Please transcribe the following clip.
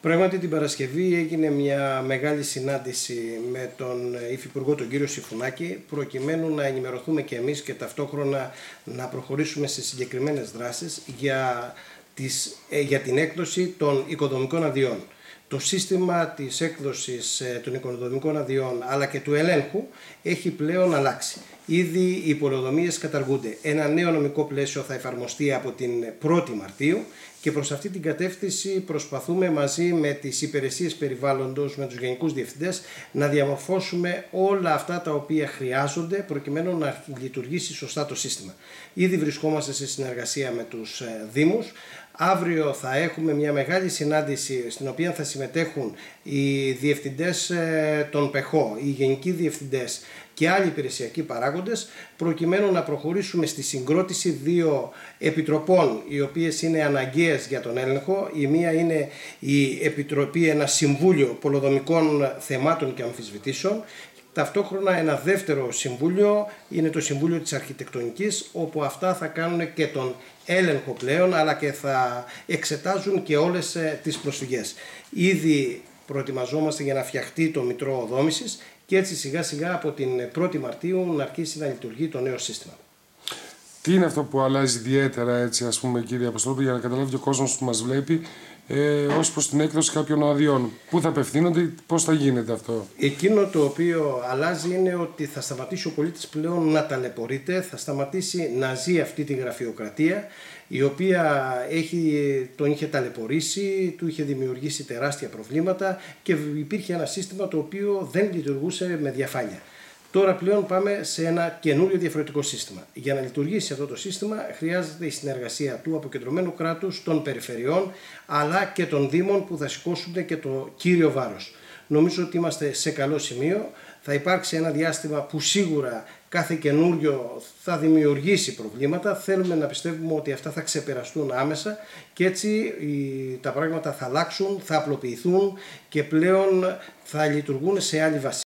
Πράγματι την Παρασκευή έγινε μια μεγάλη συνάντηση με τον Υφυπουργό τον κύριο Σιφουνάκη προκειμένου να ενημερωθούμε και εμείς και ταυτόχρονα να προχωρήσουμε σε συγκεκριμένες δράσεις για, τις, ε, για την έκδοση των οικοδομικών αδειών. Το σύστημα της έκδοσης ε, των οικοδομικών αδειών αλλά και του ελέγχου έχει πλέον αλλάξει. Ήδη οι πολεοδομίες καταργούνται. Ένα νέο νομικό πλαίσιο θα εφαρμοστεί από την 1η Μαρτίου και προς αυτή την κατεύθυνση προσπαθούμε μαζί με τις υπηρεσίες περιβάλλοντος, με τους γενικούς διευθυντές να διαμορφώσουμε όλα αυτά τα οποία χρειάζονται προκειμένου να λειτουργήσει σωστά το σύστημα. Ήδη βρισκόμαστε σε συνεργασία με τους ε, Δήμους. Αύριο θα έχουμε μια μεγάλη συνάντηση στην οποία θα συμμετέχουν οι διευθυντές ε, των ΠΕΧΟ, οι γενικοί διευθυντές και άλλοι υπηρεσιακοί παράγοντες προκειμένου να προχωρήσουμε στη συγκρότηση δύο επιτροπών οι οποίες είναι αναγκαίες για τον έλεγχο. Η μία είναι η Επιτροπή, ένα Συμβούλιο Πολοδομικών Θεμάτων και Αμφισβητήσεων Ταυτόχρονα ένα δεύτερο συμβούλιο είναι το Συμβούλιο της Αρχιτεκτονικής όπου αυτά θα κάνουν και τον έλεγχο πλέον αλλά και θα εξετάζουν και όλες ε, τις προσφυγές. Ήδη προετοιμαζόμαστε για να φτιαχτεί το Μητρό Οδόμησης και έτσι σιγά σιγά από την 1η Μαρτίου να αρχίσει να λειτουργεί το νέο σύστημα. Τι είναι αυτό που αλλάζει ιδιαίτερα έτσι ας πούμε κύριε Αποστολόπη για να καταλάβει ο κόσμος που μας βλέπει ε, ως προς την έκδοση κάποιων αδειών. Πού θα απευθύνονται, πώς θα γίνεται αυτό; Εκείνο το οποίο αλλάζει είναι ότι θα σταματήσει ο πολίτης πλέον να ταλαιπωρείται, θα σταματήσει να ζει αυτή τη γραφειοκρατία η οποία έχει, τον είχε ταλαιπωρήσει, του είχε δημιουργήσει τεράστια προβλήματα και υπήρχε ένα σύστημα το οποίο δεν λειτουργούσε με διαφάνεια. Τώρα πλέον πάμε σε ένα καινούριο διαφορετικό σύστημα. Για να λειτουργήσει αυτό το σύστημα χρειάζεται η συνεργασία του αποκεντρωμένου κράτους, των περιφερειών, αλλά και των δήμων που θα σηκώσουν και το κύριο βάρος. Νομίζω ότι είμαστε σε καλό σημείο. Θα υπάρξει ένα διάστημα που σίγουρα κάθε καινούριο θα δημιουργήσει προβλήματα. Θέλουμε να πιστεύουμε ότι αυτά θα ξεπεραστούν άμεσα και έτσι τα πράγματα θα αλλάξουν, θα απλοποιηθούν και πλέον θα λειτουργούν σε άλλη βάση.